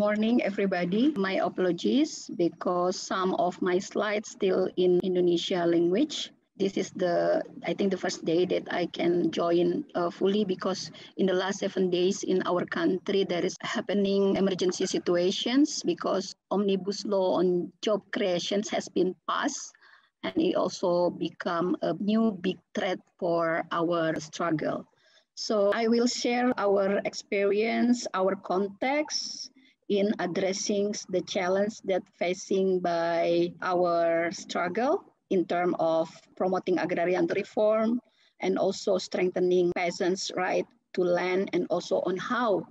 Morning, everybody. My apologies because some of my slides still in Indonesia language. This is the, I think the first day that I can join uh, fully because in the last seven days in our country, there is happening emergency situations because omnibus law on job creations has been passed and it also become a new big threat for our struggle. So I will share our experience, our context in addressing the challenge that facing by our struggle in terms of promoting agrarian reform and also strengthening peasants' right to land and also on how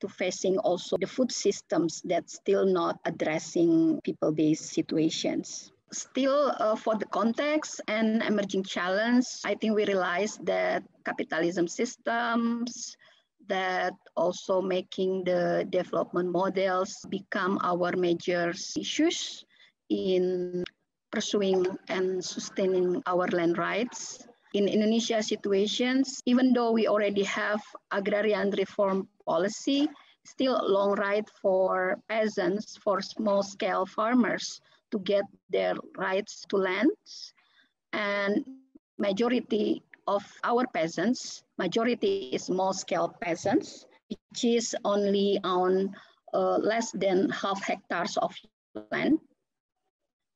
to facing also the food systems that still not addressing people-based situations. Still uh, for the context and emerging challenge, I think we realize that capitalism systems that also making the development models become our major issues in pursuing and sustaining our land rights. In Indonesia situations, even though we already have agrarian reform policy, still long ride for peasants, for small scale farmers to get their rights to lands. And majority of our peasants, majority is small scale peasants, which is only on uh, less than half hectares of land.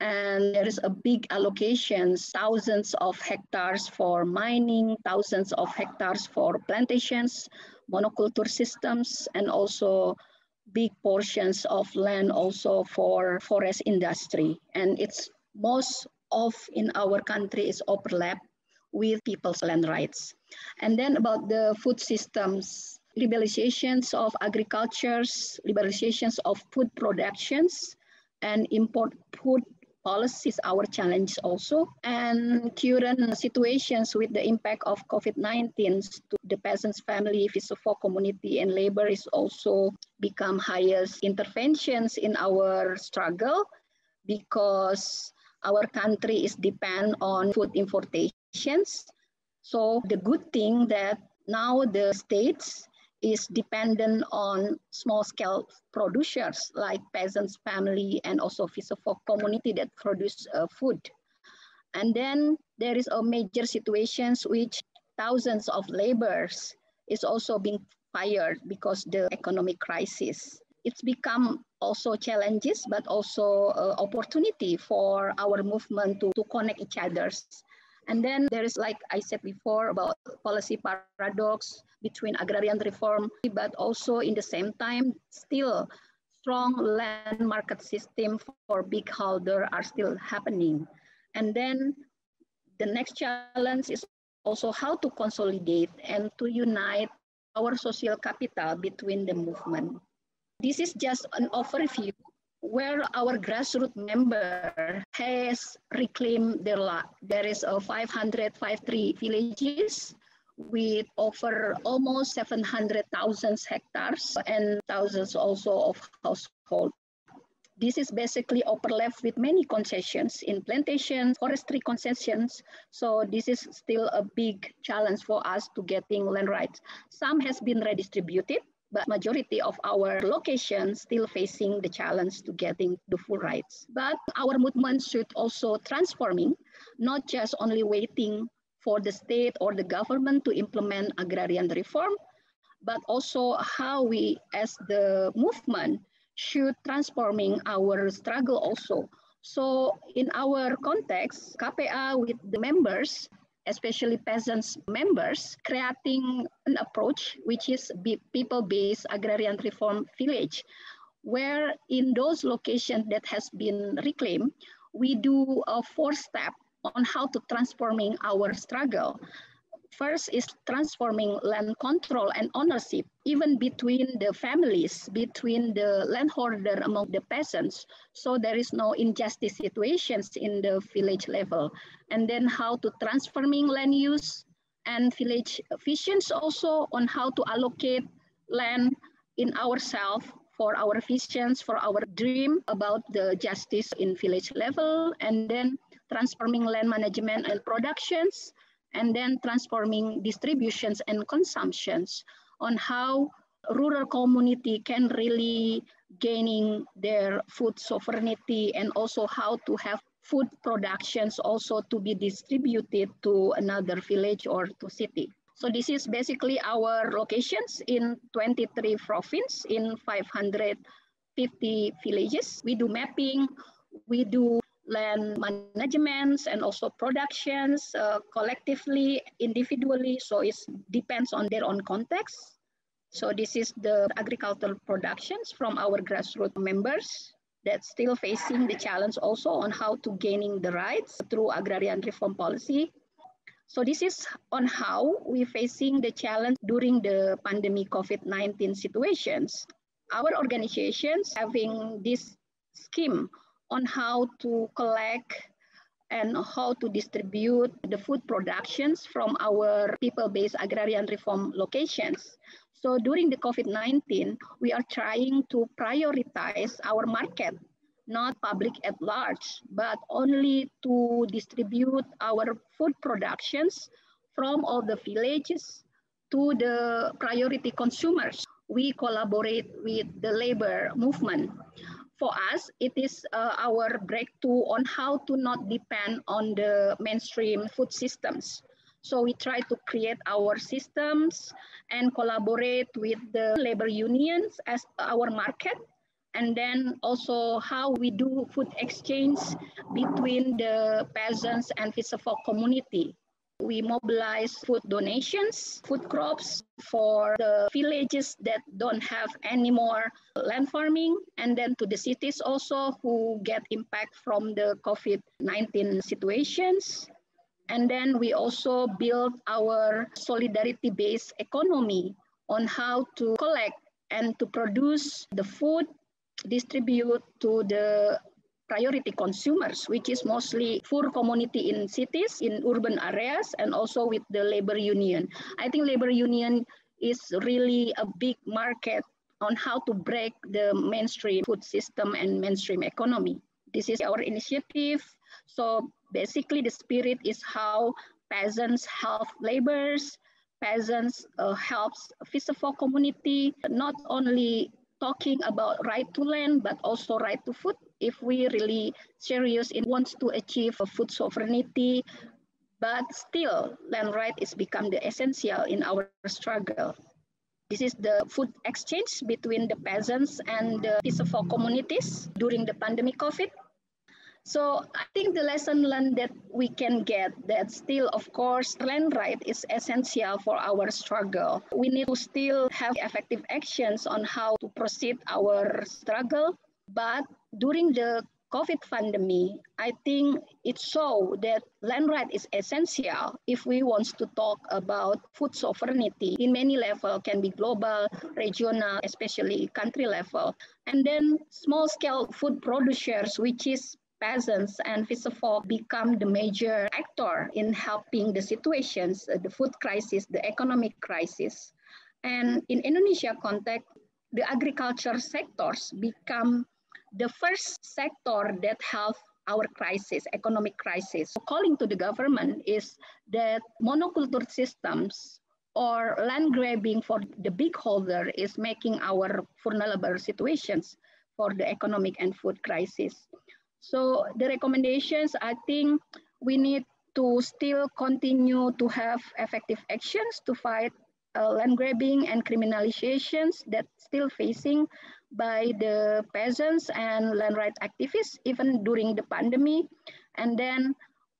And there is a big allocations, thousands of hectares for mining, thousands of hectares for plantations, monoculture systems, and also big portions of land also for forest industry. And it's most of in our country is overlap with people's land rights. And then about the food systems, liberalizations of agricultures, liberalizations of food productions, and import food policies our challenge also. And current situations with the impact of COVID-19 to the peasants family, fisherfolk community and labor is also become highest interventions in our struggle because our country is depend on food importations. So the good thing that now the states is dependent on small scale producers like peasants family and also fisherfolk community that produce uh, food. And then there is a major situations which thousands of laborers is also being fired because the economic crisis. It's become also challenges, but also uh, opportunity for our movement to, to connect each others and then there is, like I said before, about policy paradox between agrarian reform, but also in the same time, still strong land market system for big holder are still happening. And then the next challenge is also how to consolidate and to unite our social capital between the movement. This is just an overview where our grassroots member has reclaimed their land. There is a 553 villages with over almost 700,000 hectares and thousands also of households. This is basically overlapped with many concessions in plantations, forestry concessions. So this is still a big challenge for us to getting land rights. Some has been redistributed but majority of our locations still facing the challenge to getting the full rights. But our movement should also transforming, not just only waiting for the state or the government to implement agrarian reform, but also how we as the movement should transforming our struggle also. So in our context, KPA with the members especially peasants members, creating an approach which is people-based agrarian reform village, where in those locations that has been reclaimed, we do a four step on how to transforming our struggle. First is transforming land control and ownership, even between the families, between the landholder among the peasants. So there is no injustice situations in the village level. And then how to transforming land use and village visions also on how to allocate land in ourselves for our visions, for our dream about the justice in village level, and then transforming land management and productions, and then transforming distributions and consumptions on how rural community can really gaining their food sovereignty and also how to have food productions also to be distributed to another village or to city. So this is basically our locations in 23 province in 550 villages. We do mapping, we do land managements and also productions uh, collectively, individually. So it depends on their own context. So this is the agricultural productions from our grassroots members that's still facing the challenge also on how to gaining the rights through agrarian reform policy. So this is on how we're facing the challenge during the pandemic COVID-19 situations. Our organizations having this scheme on how to collect and how to distribute the food productions from our people-based agrarian reform locations. So during the COVID-19, we are trying to prioritize our market, not public at large, but only to distribute our food productions from all the villages to the priority consumers. We collaborate with the labor movement. For us, it is uh, our breakthrough on how to not depend on the mainstream food systems. So we try to create our systems and collaborate with the labor unions as our market. And then also how we do food exchange between the peasants and fisherfolk community. We mobilize food donations, food crops for the villages that don't have any more land farming, and then to the cities also who get impact from the COVID-19 situations. And then we also build our solidarity-based economy on how to collect and to produce the food, distribute to the priority consumers, which is mostly poor community in cities, in urban areas, and also with the labor union. I think labor union is really a big market on how to break the mainstream food system and mainstream economy. This is our initiative. So basically the spirit is how peasants help laborers, peasants uh, helps fisherfolk community, not only talking about right to land, but also right to food. If we really serious in wants to achieve a food sovereignty, but still land right is become the essential in our struggle. This is the food exchange between the peasants and the fisherfolk communities during the pandemic COVID. So I think the lesson learned that we can get that still, of course, land right is essential for our struggle. We need to still have effective actions on how to proceed our struggle. But during the COVID pandemic, I think it showed that land right is essential if we want to talk about food sovereignty in many level, can be global, regional, especially country level. And then small scale food producers, which is peasants and fisherfolk become the major actor in helping the situations, uh, the food crisis, the economic crisis. And in Indonesia context, the agriculture sectors become the first sector that help our crisis, economic crisis. So calling to the government is that monoculture systems or land grabbing for the big holder is making our vulnerable situations for the economic and food crisis. So the recommendations, I think we need to still continue to have effective actions to fight uh, land grabbing and criminalizations that still facing by the peasants and land rights activists even during the pandemic. And then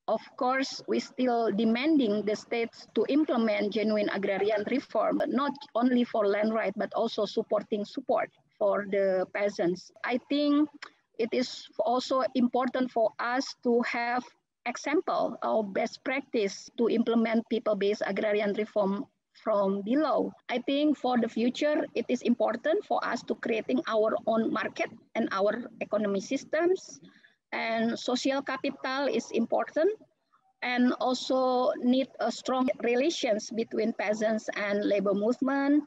of course, we still demanding the states to implement genuine agrarian reform, but not only for land right, but also supporting support for the peasants. I think it is also important for us to have example or best practice to implement people-based agrarian reform from below. I think for the future, it is important for us to creating our own market and our economy systems. And social capital is important and also need a strong relations between peasants and labor movement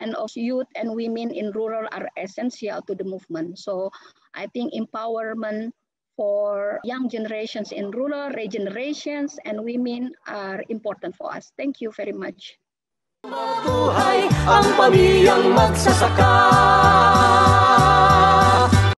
and also youth and women in rural are essential to the movement. So I think empowerment for young generations in rural regenerations and women are important for us. Thank you very much. Mabuhay ang pamilyang magsasaka.